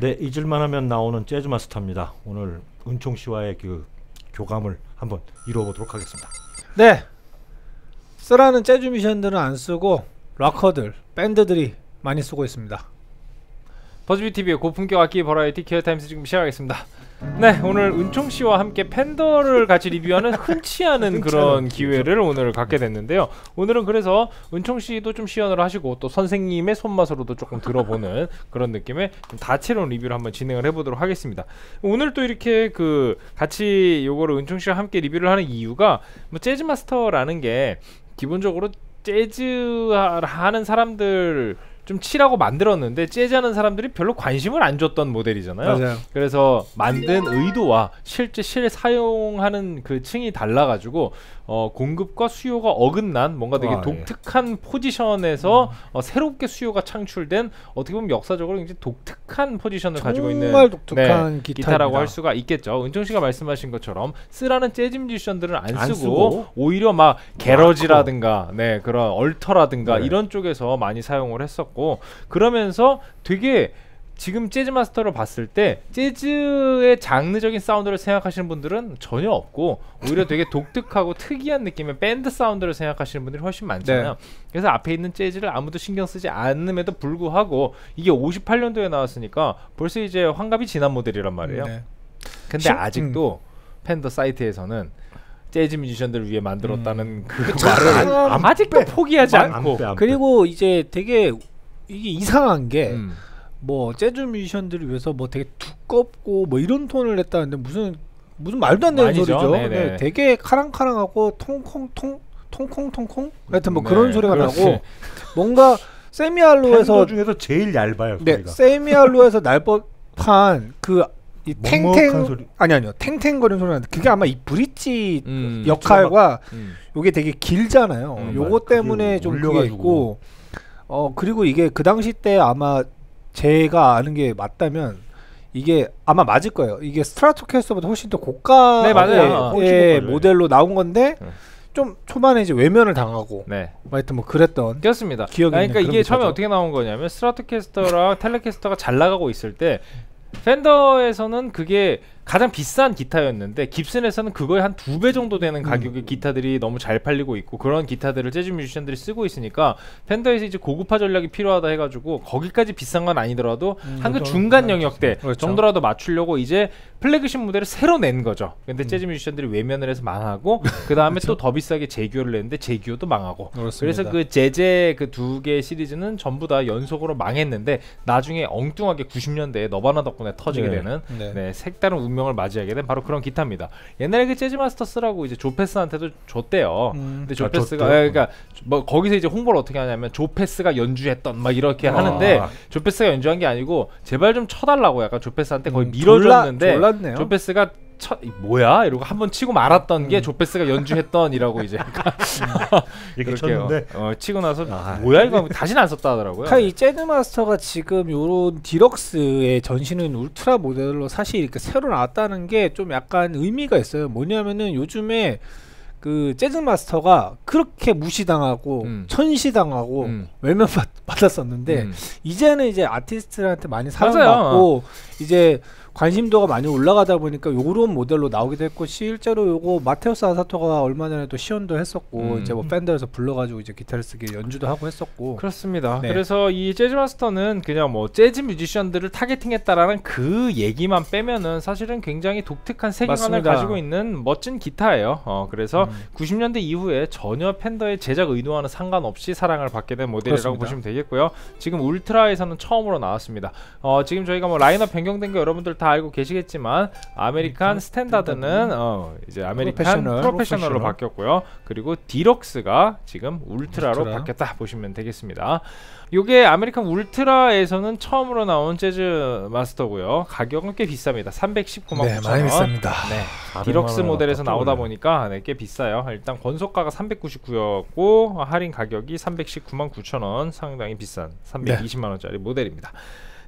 네, 잊을만 하면 나오는 Jazzmaster입니다. 오늘 은총 씨와의 그 교감을 한번 이루어보도록 하겠습니다. 네. 쓰라는 재즈 뮤지션들은 안 쓰고 락커들, 밴드들이 많이 쓰고 있습니다. Buzzbee TV의 고품격 악기 버라이어티 Gear Times 지금 시작하겠습니다. 네, 오늘 은총 씨와 함께 Fender를 같이 리뷰하는 흔치 않은 그런 기회를 오늘 갖게 됐는데요. 오늘은 그래서 은총 씨도 좀 시연을 하시고 또 선생님의 손맛으로도 조금 들어보는 그런 느낌의 좀 다채로운 리뷰를 한번 진행을 해보도록 하겠습니다. 오늘 또 이렇게 그 같이 요거를 은총 씨와 함께 리뷰를 하는 이유가 뭐 재즈 마스터라는 게 기본적으로 재즈 하는 사람들 좀 치라고 만들었는데 재즈하는 사람들이 별로 관심을 안 줬던 모델이잖아요. 맞아요. 그래서 만든 의도와 실제 실 사용하는 그 층이 달라가지고 어, 공급과 수요가 어긋난 뭔가 되게 아, 예. 독특한 포지션에서 어, 새롭게 수요가 창출된 어떻게 보면 역사적으로 굉장히 독특한 포지션을 가지고 있는 정말 독특한 네. 기타라고 할 수가 있겠죠. 은총 씨가 말씀하신 것처럼 쓰라는 재즈 뮤지션들은 안, 안 쓰고, 쓰고 오히려 막 게러지라든가 네 그런 얼터라든가 네. 이런 쪽에서 많이 사용을 했었고 그러면서 되게 지금 재즈 마스터를 봤을 때 재즈의 장르적인 사운드를 생각하시는 분들은 전혀 없고 오히려 되게 독특하고 특이한 느낌의 밴드 사운드를 생각하시는 분들이 훨씬 많잖아요. 그래서 앞에 있는 재즈를 아무도 신경 쓰지 않음에도 불구하고 이게 58년도에 나왔으니까 벌써 이제 환갑이 지난 모델이란 말이에요. 네. 근데 시- 아직도 팬더 사이트에서는 재즈 뮤지션들을 위해 만들었다는 그 말을 말을 아직도 포기하지 안 않고 빼, 안 빼. 그리고 이제 되게 이게 이상한 게 음. 뭐 재즈 뮤지션들을 위해서 뭐 되게 두껍고 뭐 이런 톤을 냈다는데 무슨 무슨 말도 안 되는 아니죠. 소리죠. 네네. 네, 되게 카랑카랑하고 통콩통 통콩통콩 하여튼 뭐 네, 그런 소리가 그렇지. 나고 뭔가 세미알로에서 중에서 제일 얇아요. 네 소리가. 세미알로에서 날 법한 그이 먹먹한 탱탱 소리. 아니 아니요 탱탱거리는 소리 나는데 그게 아마 이 브릿지 음. 역할과 음. 요게 되게 길잖아요. 음, 요거. 때문에 좀 그게. 있고 어 그리고 이게 그 당시 때 아마 제가 아는 게 맞다면 이게 아마 맞을 거예요. 이게 스트라토캐스터보다 훨씬 더 고가 네, 의 고가죠. 모델로 나온 건데 네. 좀 초반에 이제 외면을 당하고 네. 뭐 하여튼 뭐 그랬던 그렇습니다. 기억이 아니, 그러니까 이게 처음에. 어떻게 나온 거냐면 스트라토캐스터랑 텔레캐스터가 잘 나가고 있을 때 팬더에서는 그게 가장 비싼 기타였는데 깁슨에서는 그거의 한 두 배 정도 되는 가격의 기타들이 너무 잘 팔리고 있고 그런 기타들을 재즈 뮤지션들이 쓰고 있으니까 팬더에서 이제 고급화 전략이 필요하다 해가지고 거기까지 비싼 건 아니더라도 한그 그렇죠. 중간 영역대 그렇죠. 정도라도 맞추려고 이제 플래그십 무대를 새로 낸 거죠. 근데 재즈 뮤지션들이 외면을 해서 망하고 그 다음에 또더 비싸게 제규어를 냈는데 제규어도 망하고 그렇습니다. 그래서 그 제제 그 두 개 시리즈는 전부 다 연속으로 망했는데 나중에 엉뚱하게 90년대에 너바나 덕분에 터지게 네. 되는 네. 네, 색다른 운명 을 맞이하게 된 바로 그런 기타입니다. 옛날에 그 재즈 마스터스라고 이제 조페스한테도 줬대요. 음. 근데 아, 조페스가? 예, 그러니까 뭐 거기서 이제 홍보를 어떻게 하냐면 조페스가 연주했던 막 이렇게 아. 하는데 조페스가 연주한 게 아니고 제발 좀 쳐달라고 약간 조페스한테 거의 음, 밀어줬는데 졸라- 졸랐네요. 조페스가 쳐, 이 뭐야 이러고 한 번 치고 말았던 음. 게 조페스가 연주했던이라고 이제 이렇게 그렇게 쳤는데 어, 치고 나서 아. 뭐야 이거 다시는 안 썼다 하더라고요. 그러니까 이 재즈 마스터가 지금 요런 디럭스의 전신은 울트라 모델로 사실 이렇게 새로 나왔다는 게 좀 약간 의미가 있어요. 뭐냐면은 요즘에 그 재즈 마스터가 그렇게 무시당하고 음. 천시당하고 음. 외면 받, 받았었는데 음. 이제는 이제 아티스트들한테 많이. 사랑받고 이제 관심도가 많이 올라가다 보니까 요런 모델로 나오기도 했고 실제로 요거 마테오스 아사토가 얼마 전에 또 시연도 했었고 음. 이제 뭐 팬더에서 불러가지고 이제 기타를 쓰게 연주도 하고 했었고 그렇습니다. 네. 그래서 이 재즈 마스터는 그냥 뭐 재즈 뮤지션들을 타겟팅했다라는 그 얘기만 빼면은 사실은 굉장히 독특한 세계관을 맞습니다. 가지고 있는 멋진 기타예요. 어 그래서 음. 90년대 이후에 전혀 팬더의 제작 의도와는 상관없이 사랑을 받게 된 모델 이라고 그렇습니다. 보시면 되겠고요. 지금 Ultra에서는 처음으로 나왔습니다. 어 지금 저희가 뭐 라인업 변경된 거 여러분들 다 알고 계시겠지만 American Standard는 어 이제 American Professional, Professional. 바뀌었고요. 그리고 Deluxe가 지금 Ultra로 Ultra. 바뀌었다 보시면 되겠습니다. 요게 American Ultra에서는 처음으로 나온 Jazzmaster고요. 가격은 꽤 비쌉니다. 319만 네 9천 많이 원. 비쌉니다. 네. 400만 디럭스 원 모델에서 나오다. 보니까 네, 꽤 비싸요. 일단 권소가가 399였고 할인 가격이 319만 9천 원, 상당히 비싼 320만 원짜리 모델입니다.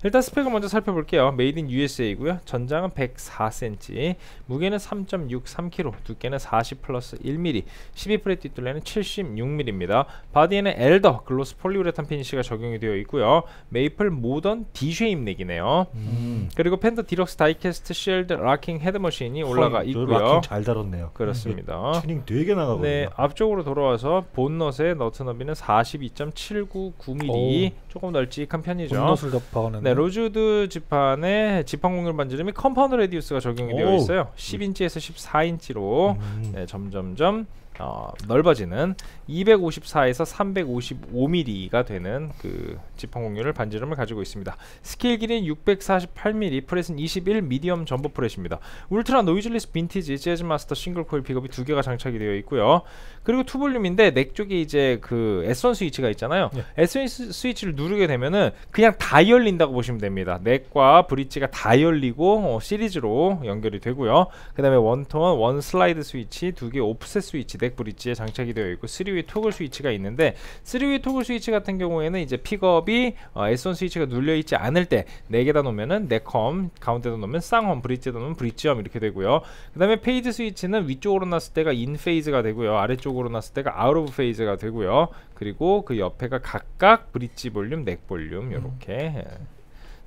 일단 스펙을 먼저 살펴볼게요. Made in USA이고요. 전장은 104cm, 무게는 3.63kg, 두께는 40 플러스 1mm, 12fret 뒷둘레는 76mm입니다. 바디에는 alder gloss polyurethane finish가 적용이 되어 있고요. maple modern D shape neck이네요. 음. 그리고 Fender Deluxe die-cast sealed locking head machine이 올라가 있고요. locking 잘 달렸네요. 그렇습니다. 튜닝 되게 나가거든요. 네, 앞쪽으로 돌아와서 bone nut의 너트 너비는 42.799mm, 조금 널찍한 편이죠. 분노술 덮어가는. 네, 로즈우드 지판에 지판 곡률 반지름이 compound radius가 적용이 되어 오. 있어요. 10인치에서 14인치로 음. 네, 점점점 어, 넓어지는 254에서 355mm가 되는 그 지판 곡률을 반지름을 가지고 있습니다. 스케일 길이는 648mm, fret은 21 medium jumbo fret입니다. Ultra Noiseless Vintage Jazzmaster single coil pickup이 두 개가 장착이 되어 있고요. 그리고 two volume인데 neck 쪽에 이제 그 S1 스위치가 있잖아요. 예. S1 스- 스위치를 누르게 되면은 그냥 다 열린다고 보시면 됩니다. neck과 bridge가 다 열리고 어, 시리즈로 연결이 되고요. 그다음에 one tone one slide 스위치, 두 개 offset 스위치 neck bridge에 장착이 되어 있고 3way toggle 스위치가 있는데 3way toggle 스위치 같은 경우에는 이제 pickup이 어, S1 스위치가 눌려 있지 않을 때 neck에다 놓으면은 neck on, 가운데다 놓으면 쌍on, bridge에다 놓으면 bridge on 이렇게 되고요. 그 다음에 phase 스위치는 위쪽으로 놨을 때가 in phase가 되고요. 아래쪽으로 놨을 때가 out of phase가 되고요. 그리고 그 옆에가 각각 bridge 볼륨, neck 볼륨 이렇게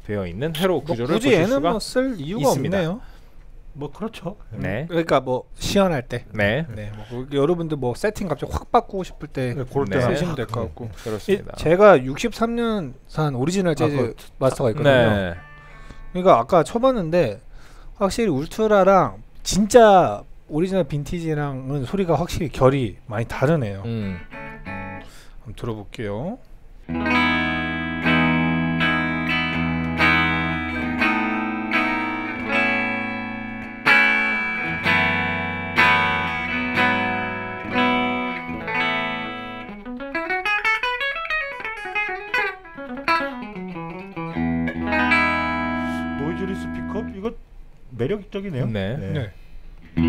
되어 있는 회로 뭐 구조를 굳이 보실 얘는 뭐 쓸 이유가 있습니다. 없네요. 뭐 그렇죠. 네. 그러니까 뭐 시연할 때. 네. 네, 뭐 그- 여러분들 뭐 세팅 갑자기 확 바꾸고 싶을 때 네, 그럴 네. 때 쓰시면 될 것 같고. 이, 그렇습니다. 제가 63년 산 오리지널 Jazz 그- master가 있거든요. 네. 그러니까 아까 쳐봤는데 확실히 Ultra랑 진짜 오리지널 vintage랑은 소리가 확실히 결이 많이 다르네요. 음. 한번 들어볼게요. 노이즈리스 픽업 이거 매력적이네요. 네. 네. 어,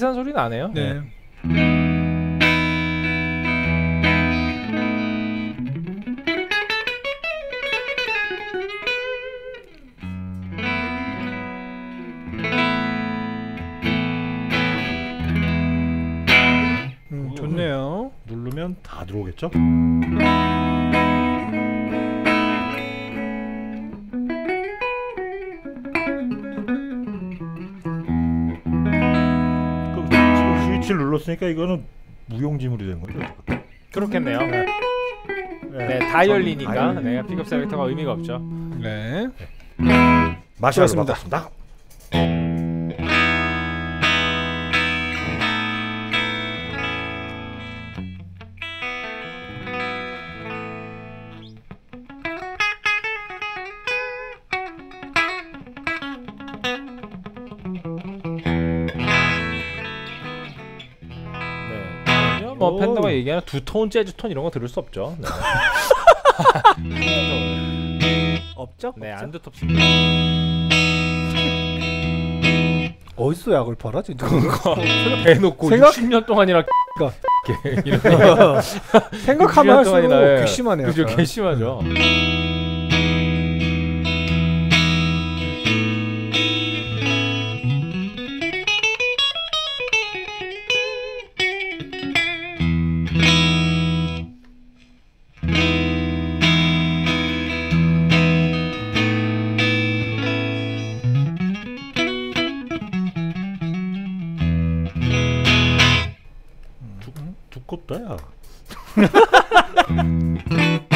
비슷한 소리 나네요. 네. 음, 좋네요. 누르면 다 들어오겠죠? 눌렀으니까 이거는 무용지물이 된 거죠. 그렇겠네요. 네. 네, 다 전- 열리니까 다 열리니까. 네, 픽업 셀렉터가 의미가 없죠. 네. 마샬로 수고하셨습니다. 바꿨습니다. 오. 팬더가 얘기하는 두톤 재즈 톤 이런 거 들을 수 없죠. 네, 없죠? 네 안드톱습니다. 어디서 약을 팔아 진짜? 대놓고 생각- 60년 동안이나 그러니까. 이런 생각하면 할수록 예. 괘씸하네요. 그죠. 괘씸하죠. 두껍다 야.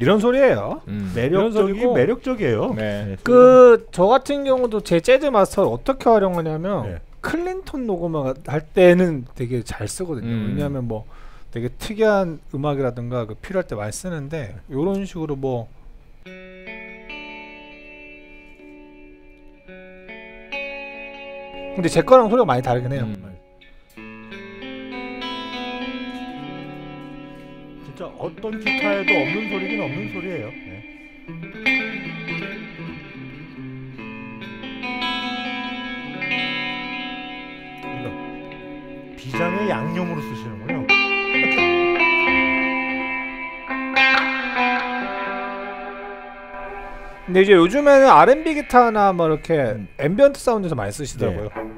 이런 소리예요. 음, 매력적이 매력적이에요. 네. 그저 같은 경우도 제 재즈 마스터를 어떻게 활용하냐면 네. 클린톤 녹음을 할 때는 되게 잘 쓰거든요. 음. 왜냐하면 뭐 되게 특이한 음악이라든가 그 필요할 때 많이 쓰는데 이런 식으로 뭐 근데 제 거랑 소리가 많이 다르긴 해요. 음. 진짜 어떤 기타에도 없는 소리긴 없는 소리예요. 네. 이거 비장의 양념으로 쓰시는군요. 근데 이제 요즘에는 R&B 기타나 뭐 이렇게 음. 앰비언트 사운드에서 많이 쓰시더라고요. 음.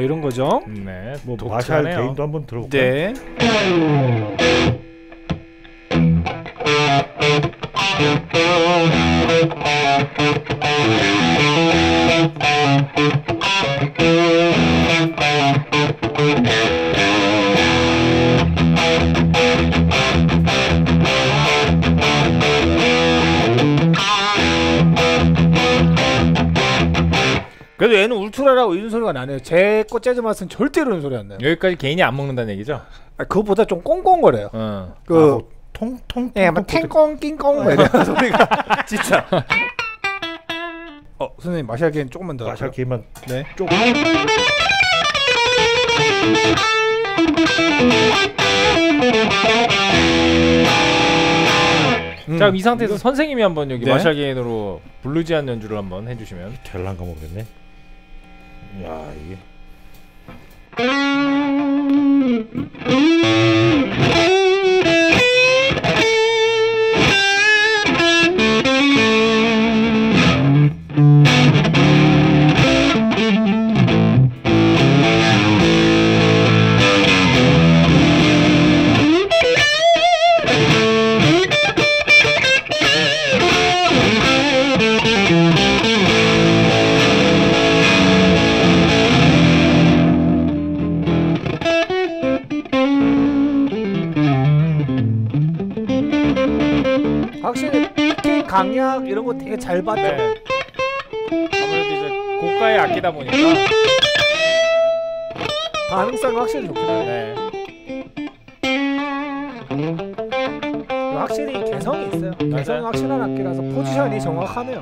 뭐 이런 거죠. 네. 뭐 마샬 독특하네요. 개인도 한번 들어볼까요? 네. 소리가 나네요. 제 거 재즈 맛은 절대 이런 소리 안 나요. 여기까지 개인이 안 먹는다는 얘기죠? 아, 그것보다 좀 꽁꽁거려요. 어. 그 아, 뭐 통통 예, 막 탱꽁 낑꽁 막 이런 소리가 진짜. 어, 선생님 마샬기엔 조금만 더. 마샬? 개인만 네. 좀 음. 자 그럼 이 상태에서 선생님이 한번 여기 네. 마샬 게인으로 블루지한 연주를 한번 해주시면 될란가 모르겠네. 야 봤죠. 네. 아무래도 이제 고가의 악기다 보니까 반응성 확실히 좋긴 하네. 네. 확실히 개성이 있어요. 개성이 확실한 악기라서 포지션이 정확하네요.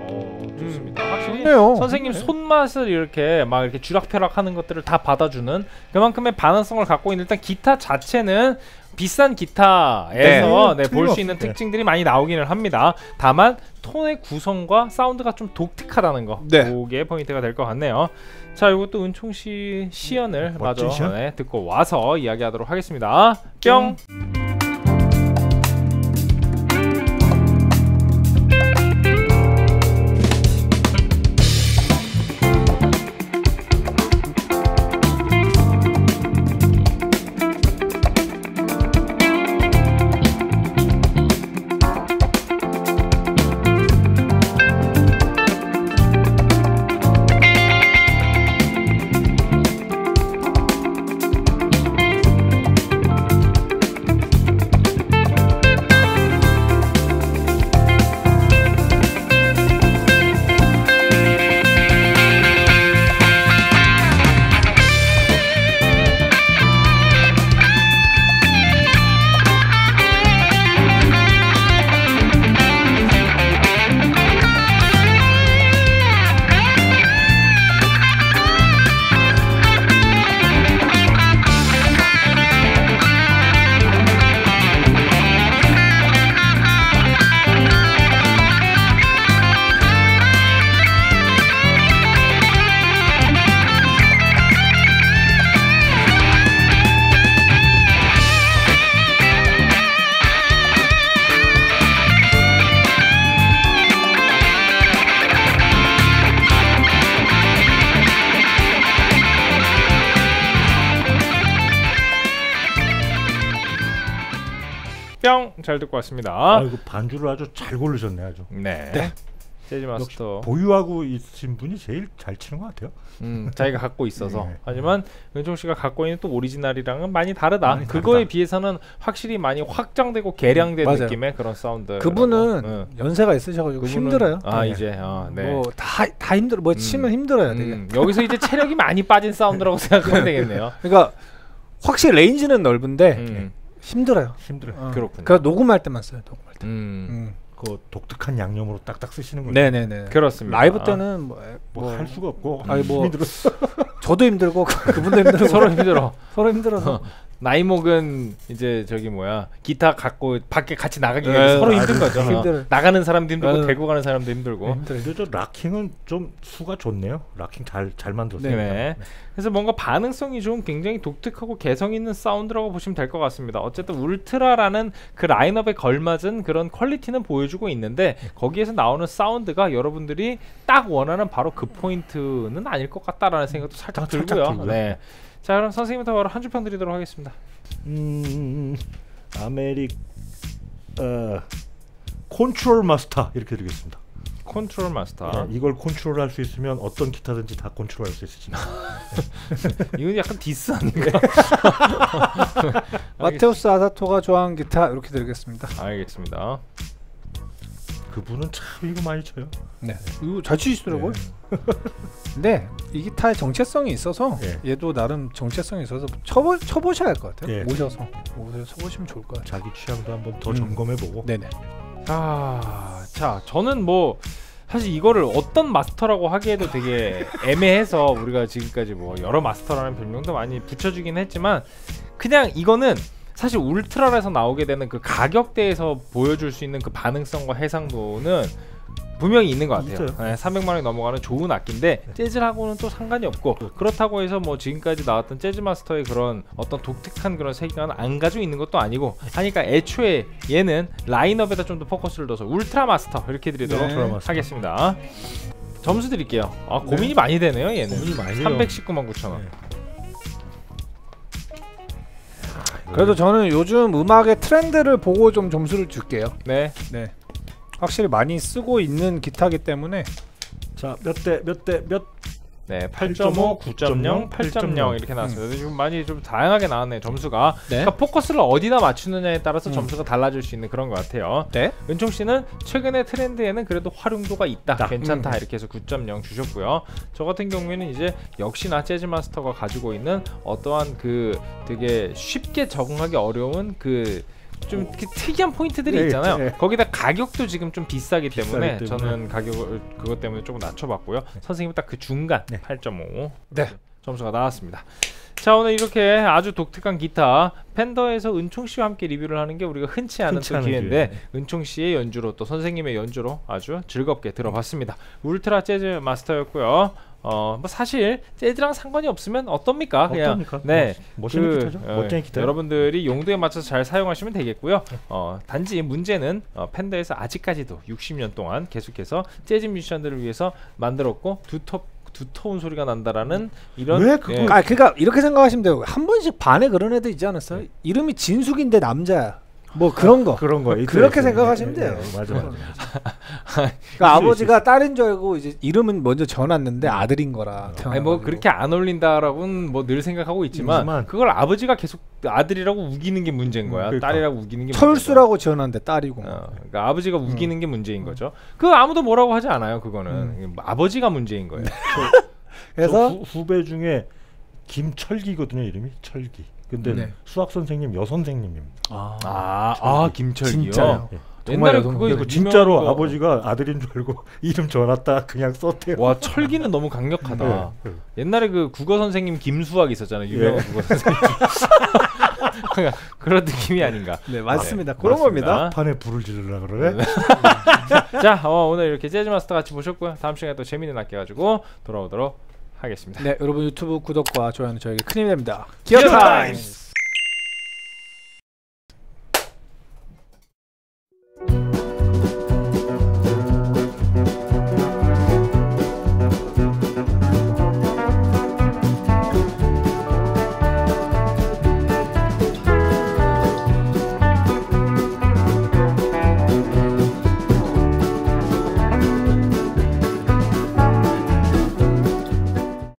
어, 좋습니다. 확실히 좋네요. 선생님 손 맛을 이렇게 막 이렇게 쥐락펴락 하는 것들을 다 받아주는 그만큼의 반응성을 갖고 있는 일단 기타 자체는 비싼 기타에서 네, 볼수 있는. 특징들이 많이 나오기는 합니다. 다만 톤의 구성과 사운드가 좀 독특하다는 거, 네. 그게 포인트가 될 것 같네요. 자, 이것도 은총 씨 시연을 마저 시연? 네, 듣고 와서 이야기하도록 하겠습니다. 뿅. 뿅 잘 듣고 왔습니다. 아, 이거 반주를 아주 잘 고르셨네 아주. 네. 재즈 역시 마스터 보유하고 있으신 분이 제일 잘 치는 것 같아요. 음, 자기가 갖고 있어서 네. 하지만 은총 씨가 갖고 있는 또 오리지널이랑은 많이 다르다. 많이 그거에 다르다. 비해서는 확실히 많이 확장되고 개량된 맞아요. 느낌의 그런 사운드. 그분은 연세가 있으셔가지고 힘들어요. 아 네. 이제 아, 네. 뭐다 다 힘들어. 뭐 치면 힘들어요, 되게. 음, 여기서 이제 체력이 많이 빠진 사운드라고 생각하면 되겠네요. 그러니까 확실히 레인지는 넓은데 음, 힘들어요. 힘들어요. 어. 그렇군요. 그러니까 녹음할 때만 써요. 녹음할 때. 음, 음. 그 독특한 양념으로 딱딱 쓰시는 거죠. 네네네. 그렇습니다. 라이브 때는 뭐, 뭐할 수가 없고 아니, 뭐- 힘이 들었어. 저도 힘들고 그분도 힘들고 서로 힘들어. 서로 힘들어서 나이목은 이제 저기 뭐야 기타 갖고 밖에 같이 나가기 네, 서로 아주 힘든 거죠. 힘들어요. 어. 나가는 사람도 힘들고 네. 데리고 가는 사람도 힘들고. 근데 저 locking은 좀 수가 좋네요. locking 잘 잘 만들었어요. 네. 그래서 뭔가 반응성이 좋은 굉장히 독특하고 개성 있는 사운드라고 보시면 될 것 같습니다. 어쨌든 울트라라는 그 라인업에 걸맞은 그런 퀄리티는 보여주고 있는데 거기에서 나오는 사운드가 여러분들이 딱 원하는 바로 그 포인트는 아닐 것 같다라는 생각도 살짝 아, 살짝 들고요. 들고요. 네. 자 그럼 선생님부터 바로 한줄평 드리도록 하겠습니다. 음, 아메리 어 컨트롤 마스터 이렇게 드리겠습니다. 컨트롤 마스터. 네, 이걸 컨트롤할 수 있으면 어떤 기타든지 다 컨트롤할 수 있으십니다. 이건 약간 디스 아닌가? 마테우스 아사토가 좋아하는 기타 이렇게 드리겠습니다. 알겠습니다. 그분은 참 이거 많이 쳐요. 네. 이거 잘 치시더라고요. 네. 근데 이 기타의 정체성이 있어서 예. 얘도 나름 정체성이 있어서 쳐보 쳐보셔야 할 것 같아요. 예. 모셔서 모셔서 쳐보시면 좋을 것 같아요. 자기 취향도 한번 더 음. 점검해보고. 네네. 아, 자, 저는 뭐 사실 이거를 어떤 마스터라고 하기에도 되게 애매해서 우리가 지금까지 뭐 여러 마스터라는 별명도 많이 붙여주긴 했지만 그냥 이거는 사실 울트라에서 나오게 되는 그 가격대에서 보여줄 수 있는 그 반응성과 해상도는 분명히 있는 것 같아요. 네, 300만 원이 넘어가는 좋은 악기인데 재즈하고는 또 상관이 없고 그렇다고 해서 뭐 지금까지 나왔던 재즈 마스터의 그런 어떤 독특한 그런 세계관을 안 가지고 있는 것도 아니고 하니까 애초에 얘는 라인업에다 좀 더 포커스를 둬서 울트라 마스터 이렇게 드리도록 네. 하겠습니다. 점수 드릴게요. 아 고민이 많이 되네요 얘는. 고민이 많이 돼요. 319만 9천 원. 그래도 저는 요즘 음악의 트렌드를 보고 좀 점수를 줄게요. 네. 네. 확실히 많이 쓰고 있는 기타기 때문에 자 몇 대 몇 대 몇 네, 8.5, 9.0, 8.0 8.0 이렇게 나왔습니다. 지금 많이 좀 다양하게 나왔네요. 점수가. 네. 그러니까 포커스를 어디다 맞추느냐에 따라서 음. 점수가 달라질 수 있는 그런 것 같아요. 네. 은총 씨는 최근의 트렌드에는 그래도 활용도가 있다, 있다. 괜찮다 음. 이렇게 해서 9.0 주셨고요. 저 같은 경우에는 이제 역시나 재즈 마스터가 가지고 있는 어떠한 그 되게 쉽게 적응하기 어려운 그 좀 특이한 포인트들이 네, 있잖아요. 네. 거기다 가격도 지금 좀 비싸기 비싸기 때문에, 때문에. 저는 가격을 그것 때문에 조금 낮춰봤고요. 선생님은 딱그 중간 네. 8.5 네. 점수가 나왔습니다. 자 오늘 이렇게 아주 독특한 기타 팬더에서 은총 씨와 함께 리뷰를 하는 게 우리가 흔치 않은 흔치 않은 기회인데 기회. 은총 씨의 연주로 또 선생님의 연주로 아주 즐겁게 들어봤습니다. 울트라 재즈 마스터였고요. 어 뭐 사실 재즈랑 상관이 없으면 어떻습니까? 그냥 어떻습니까? 네. 멋있는 그, 기타죠. 어, 멋쟁이 기타. 여러분들이 용도에 맞춰서 잘 사용하시면 되겠고요. 어, 단지 문제는 어, 팬더에서 아직까지도 60년 동안 계속해서 재즈 뮤지션들을 위해서 만들었고 두텁 두터운 소리가 난다라는 이런 왜 그거- 예. 아 그러니까 이렇게 생각하시면 돼요. 한 번씩 반에 그런 애들 있지 않았어요? 이름이 진숙인데 남자야. 뭐 그런 거. 그런 거 그렇게. 생각하시면 네, 돼요. 네, 맞아 맞아. 그러니까 아버지가 딸인 줄 알고 이제 이름은 먼저 지어놨는데 아들인 거라. 아니 뭐 그렇게 안 어울린다라고는 뭐 늘 생각하고 있지만 그걸 아버지가 계속 아들이라고 우기는 게 문제인 거야. 그러니까. 딸이라고 우기는 게 철수라고 지어놨는데 딸이고. 어, 그러니까 아버지가 우기는 게 문제인 거죠. 그 아무도 뭐라고 하지 않아요. 그거는 아버지가 문제인 거예요. 그래서 저 후, 후배 중에 김철기거든요 이름이 철기. 근데 네. 수학 선생님 여선생님입니다. 아, 아, 아 김철기요. 진짜요? 예. 옛날에 정말요, 그거 그 진짜로 거- 아버지가 아들인 줄 알고 이름 줘놨다 그냥 썼대요. 와 철기는 너무 강력하다. 네. 옛날에 그 국어 선생님 김수학 있었잖아요. 유명한 예. 국어 선생님. 그런 느낌이 아닌가. 네 맞습니다. 네, 그런 맞습니다. 겁니다. 판에 불을 지르려 그러네. 자, 어, 오늘 이렇게 재즈 마스터 같이 보셨고요. 다음 시간에 또 재미있는 악기 가지고 돌아오도록 하겠습니다. 네 여러분 유튜브 구독과 좋아요는 저에게 큰 힘이 됩니다. 기어! 타임스.